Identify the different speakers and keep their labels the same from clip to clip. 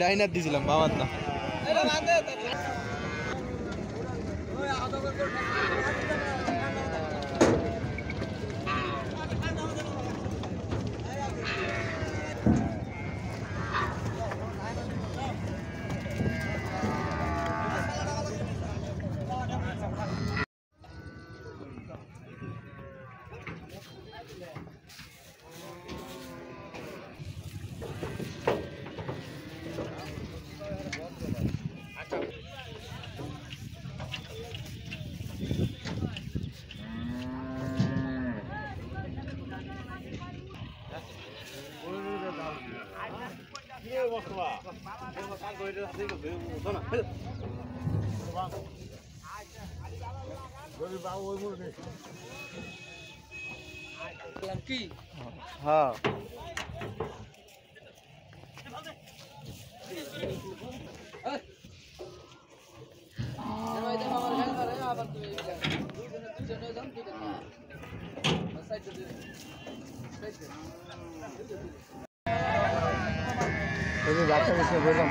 Speaker 1: ডাইনার দিয়েছিলাম মামার না लड़की
Speaker 2: हाँ তুমি বাচ্চা বেশি বোঝাম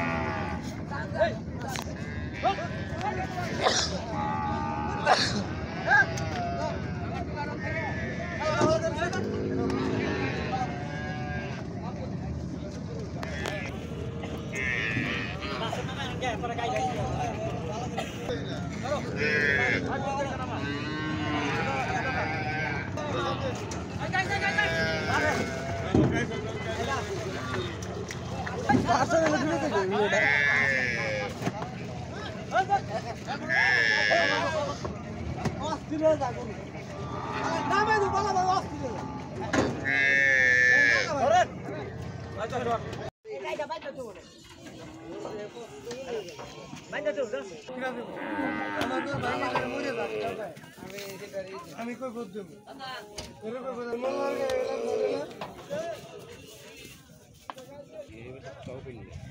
Speaker 1: Pasal lebih dekat
Speaker 2: dulu dah. আমি
Speaker 1: কই ভোট দেবো মনে হয়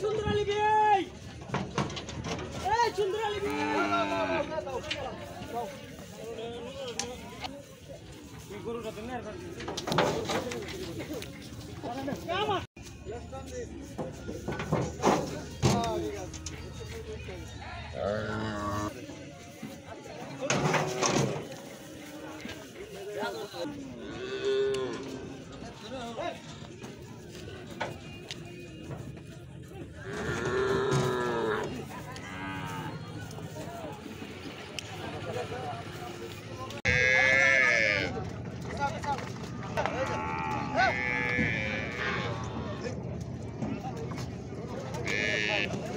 Speaker 1: সুন্দর আলী গে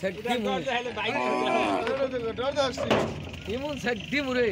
Speaker 3: সাইড দিমু ইমন সাইড দিমু রে